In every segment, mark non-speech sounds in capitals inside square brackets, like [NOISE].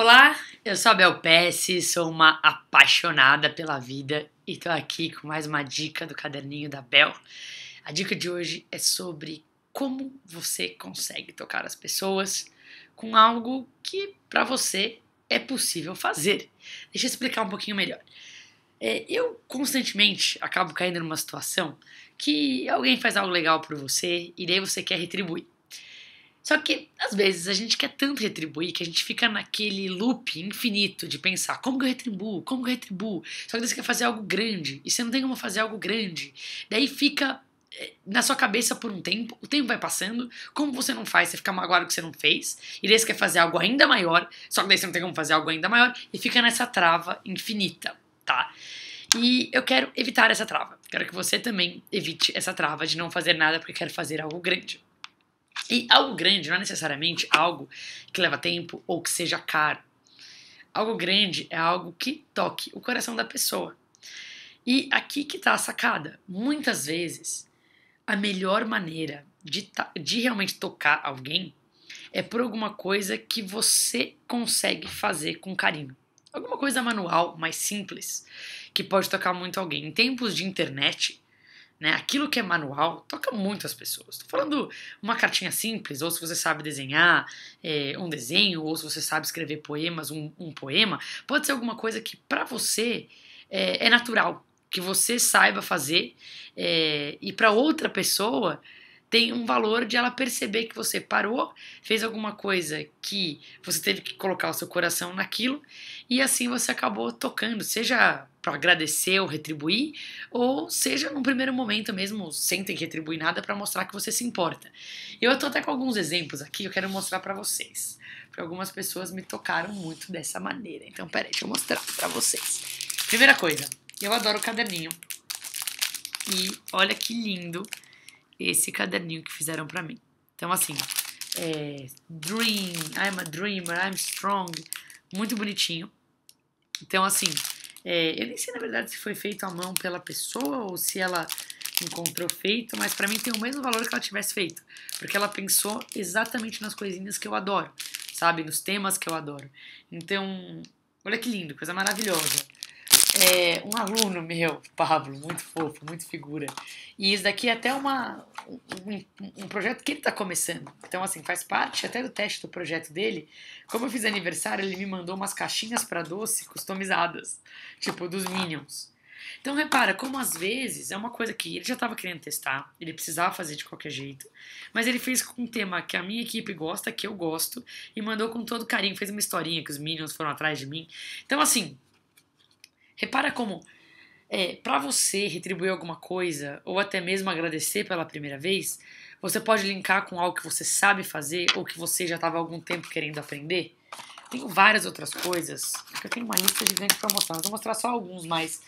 Olá, eu sou a Bel Pesce, sou uma apaixonada pela vida e tô aqui com mais uma dica do caderninho da Bel. A dica de hoje é sobre como você consegue tocar as pessoas com algo que para você é possível fazer. Deixa eu explicar um pouquinho melhor. É, eu constantemente acabo caindo numa situação que alguém faz algo legal por você e daí você quer retribuir. Só que, às vezes, a gente quer tanto retribuir que a gente fica naquele loop infinito de pensar como que eu retribuo, como que eu retribuo. Só que você quer fazer algo grande e você não tem como fazer algo grande. Daí fica eh, na sua cabeça por um tempo, o tempo vai passando, como você não faz, você fica magoado que você não fez, e daí você quer fazer algo ainda maior, só que daí você não tem como fazer algo ainda maior, e fica nessa trava infinita, tá? E eu quero evitar essa trava. Quero que você também evite essa trava de não fazer nada porque quer fazer algo grande. E algo grande não é necessariamente algo que leva tempo ou que seja caro. Algo grande é algo que toque o coração da pessoa. E aqui que está a sacada. Muitas vezes, a melhor maneira de, de realmente tocar alguém é por alguma coisa que você consegue fazer com carinho. Alguma coisa manual, mais simples, que pode tocar muito alguém. Em tempos de internet, né? Aquilo que é manual toca muito as pessoas. Estou falando uma cartinha simples, ou se você sabe desenhar é, um desenho, ou se você sabe escrever poemas, um, um poema, pode ser alguma coisa que para você é, é, natural, que você saiba fazer, é, e para outra pessoa tem um valor de ela perceber que você parou, fez alguma coisa que você teve que colocar o seu coração naquilo e assim você acabou tocando, seja para agradecer ou retribuir, ou seja num primeiro momento mesmo sem ter que retribuir nada para mostrar que você se importa. Eu tô até com alguns exemplos aqui, eu quero mostrar para vocês, porque algumas pessoas me tocaram muito dessa maneira. Então, peraí, deixa eu mostrar para vocês. Primeira coisa, eu adoro o caderninho. E olha que lindo esse caderninho que fizeram para mim. Então, assim, é, Dream, I'm a Dreamer, I'm Strong, muito bonitinho. Então, assim, é, eu nem sei na verdade se foi feito à mão pela pessoa ou se ela encontrou feito, mas para mim tem o mesmo valor que ela tivesse feito, porque ela pensou exatamente nas coisinhas que eu adoro, sabe, nos temas que eu adoro. Então, olha que lindo, coisa maravilhosa é, um aluno meu, [LAUGHS] Pablo, muito fofo, muito figura. E isso daqui é até uma, um, um projeto que ele está começando. Então, assim, faz parte até do teste do projeto dele. Como eu fiz aniversário, ele me mandou umas caixinhas para doce customizadas, tipo dos Minions. Então, repara como às vezes é uma coisa que ele já estava querendo testar, ele precisava fazer de qualquer jeito, mas ele fez com um tema que a minha equipe gosta, que eu gosto, e mandou com todo carinho. Fez uma historinha que os Minions foram atrás de mim. Então, assim, Repara como é, para você retribuir alguma coisa ou até mesmo agradecer pela primeira vez, você pode linkar com algo que você sabe fazer ou que você já estava algum tempo querendo aprender. Tenho várias outras coisas, eu tenho uma lista gigante para mostrar, mas vou mostrar só alguns, mas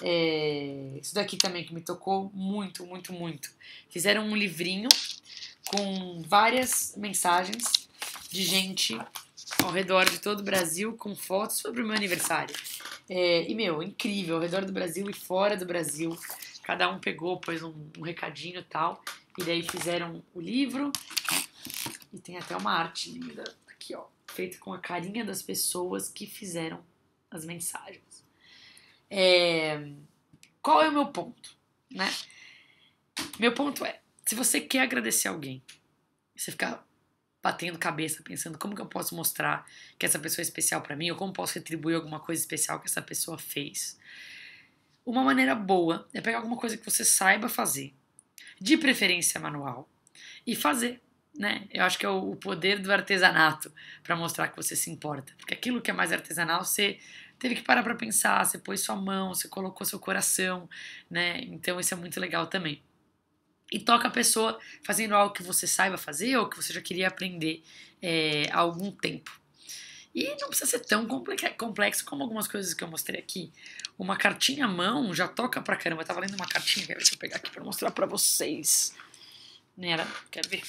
é, isso daqui também que me tocou muito, muito, muito. Fizeram um livrinho com várias mensagens de gente ao redor de todo o Brasil com fotos sobre o meu aniversário. É, e, meu, incrível, ao redor do Brasil e fora do Brasil. Cada um pegou, pôs um, um recadinho e tal. E daí fizeram o livro. E tem até uma arte linda aqui, ó. Feita com a carinha das pessoas que fizeram as mensagens. É, qual é o meu ponto? Né? Meu ponto é: se você quer agradecer alguém, você ficar batendo cabeça, pensando como que eu posso mostrar que essa pessoa é especial para mim, ou como posso retribuir alguma coisa especial que essa pessoa fez. Uma maneira boa é pegar alguma coisa que você saiba fazer, de preferência manual, e fazer. Né? Eu acho que é o poder do artesanato para mostrar que você se importa. Porque aquilo que é mais artesanal, você teve que parar para pensar, você pôs sua mão, você colocou seu coração, né? Então isso é muito legal também e toca a pessoa fazendo algo que você saiba fazer ou que você já queria aprender é, há algum tempo. E não precisa ser tão complexo como algumas coisas que eu mostrei aqui. Uma cartinha à mão já toca pra caramba. Eu tava lendo uma cartinha, se eu pegar aqui pra mostrar pra vocês. Nera, quer ver?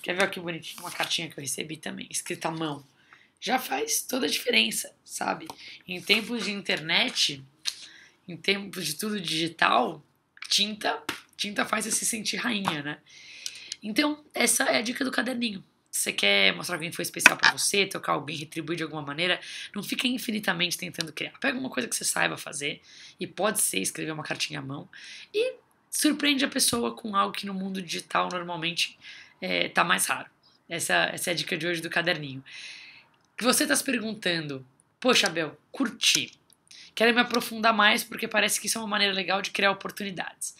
Quer ver que bonitinho? Uma cartinha que eu recebi também, escrita à mão. Já faz toda a diferença, sabe? Em tempos de internet, em tempos de tudo digital, tinta tinta faz você se sentir rainha, né? Então, essa é a dica do caderninho. você quer mostrar alguém que foi especial para você, tocar alguém, retribuir de alguma maneira, não fica infinitamente tentando criar. Pega uma coisa que você saiba fazer, e pode ser escrever uma cartinha à mão, e surpreende a pessoa com algo que no mundo digital normalmente é, tá mais raro. Essa, essa é a dica de hoje do caderninho. Que você está se perguntando, poxa, Abel, curti. Quero me aprofundar mais porque parece que isso é uma maneira legal de criar oportunidades.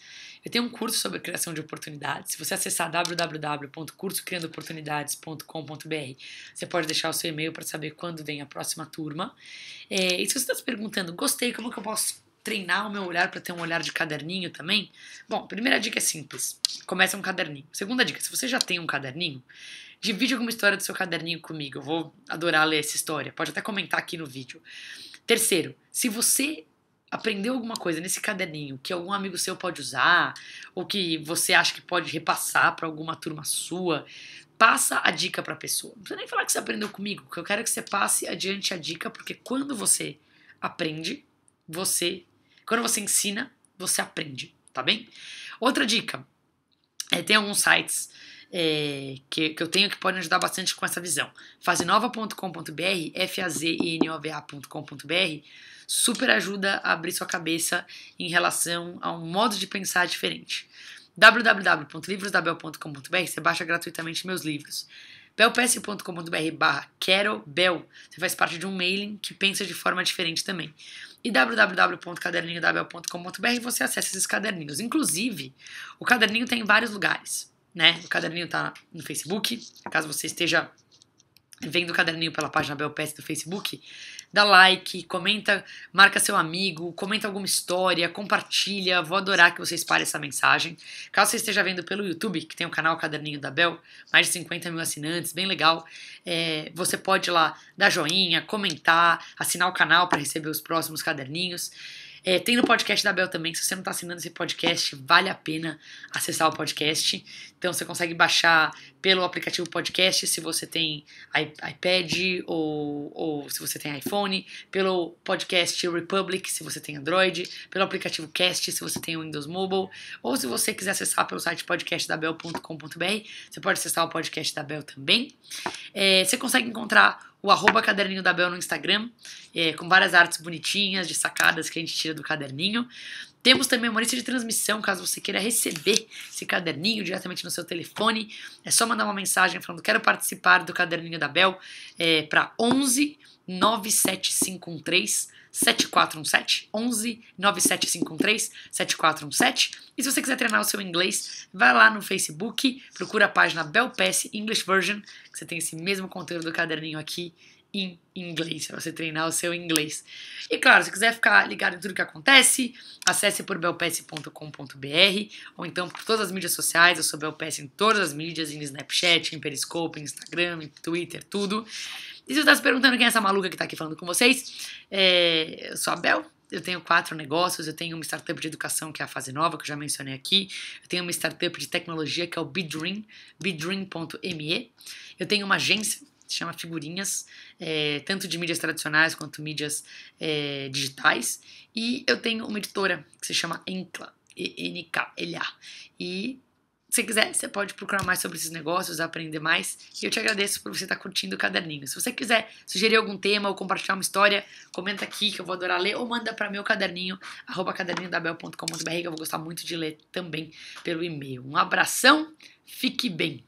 Eu tenho um curso sobre criação de oportunidades. Se você acessar www.cursocriandooportunidades.com.br, você pode deixar o seu e-mail para saber quando vem a próxima turma. É, e se você está se perguntando, gostei, como que eu posso treinar o meu olhar para ter um olhar de caderninho também? Bom, primeira dica é simples: começa um caderninho. Segunda dica, se você já tem um caderninho, divide alguma história do seu caderninho comigo. Eu vou adorar ler essa história. Pode até comentar aqui no vídeo. Terceiro, se você aprendeu alguma coisa nesse caderninho que algum amigo seu pode usar, ou que você acha que pode repassar para alguma turma sua, passa a dica para a pessoa. Não precisa nem falar que você aprendeu comigo, que eu quero que você passe adiante a dica, porque quando você aprende, você. Quando você ensina, você aprende, tá bem? Outra dica: é, tem alguns sites é, que, que eu tenho que podem ajudar bastante com essa visão. Fazenova.com.br, F-A-Z-E-N-O-V-A.com.br super ajuda a abrir sua cabeça em relação a um modo de pensar diferente. www.livrosdabel.com.br você baixa gratuitamente meus livros. belps.com.br barra quero bel você faz parte de um mailing que pensa de forma diferente também. E www.caderninhodabel.com.br você acessa esses caderninhos. Inclusive, o caderninho tem em vários lugares. Né? O caderninho está no Facebook, caso você esteja vendo o caderninho pela página Belpes do Facebook, dá like, comenta, marca seu amigo, comenta alguma história, compartilha. Vou adorar que você espalhe essa mensagem. Caso você esteja vendo pelo YouTube, que tem o canal Caderninho da Bel, mais de 50 mil assinantes, bem legal. É, você pode ir lá dar joinha, comentar, assinar o canal para receber os próximos caderninhos. É, tem no podcast da Bel também. Se você não está assinando esse podcast, vale a pena acessar o podcast. Então você consegue baixar pelo aplicativo podcast se você tem iPad ou, ou se você tem iPhone, pelo podcast Republic se você tem Android, pelo aplicativo Cast se você tem Windows Mobile, ou se você quiser acessar pelo site podcastdabel.com.br, você pode acessar o podcast da Bel também. É, você consegue encontrar o arroba caderninho da Bel no Instagram, é, com várias artes bonitinhas de sacadas que a gente tira do caderninho. Temos também uma lista de transmissão, caso você queira receber esse caderninho diretamente no seu telefone. É só mandar uma mensagem falando quero participar do caderninho da Bel é, para 11 97513 7417 11 97513 7417 e se você quiser treinar o seu inglês, vai lá no Facebook, procura a página Bel Pass English Version, que você tem esse mesmo conteúdo do caderninho aqui em inglês, para você treinar o seu inglês. E claro, se quiser ficar ligado em tudo que acontece, acesse por belpass.com.br ou então por todas as mídias sociais, eu sou Belpass em todas as mídias, em Snapchat, em Periscope, em Instagram, em Twitter, tudo. E se você está se perguntando quem é essa maluca que está aqui falando com vocês, é, eu sou a Bel, eu tenho quatro negócios, eu tenho uma startup de educação que é a Fase Nova, que eu já mencionei aqui. Eu tenho uma startup de tecnologia que é o Bidream, bidream.me. Eu tenho uma agência se chama Figurinhas, é, tanto de mídias tradicionais quanto mídias é, digitais. E eu tenho uma editora que se chama Encla, E-N-K-L-A. E se quiser, você pode procurar mais sobre esses negócios, aprender mais. E eu te agradeço por você estar curtindo o caderninho. Se você quiser sugerir algum tema ou compartilhar uma história, comenta aqui que eu vou adorar ler ou manda para meu caderninho, arroba caderninhodabel.com.br que eu vou gostar muito de ler também pelo e-mail. Um abração, fique bem!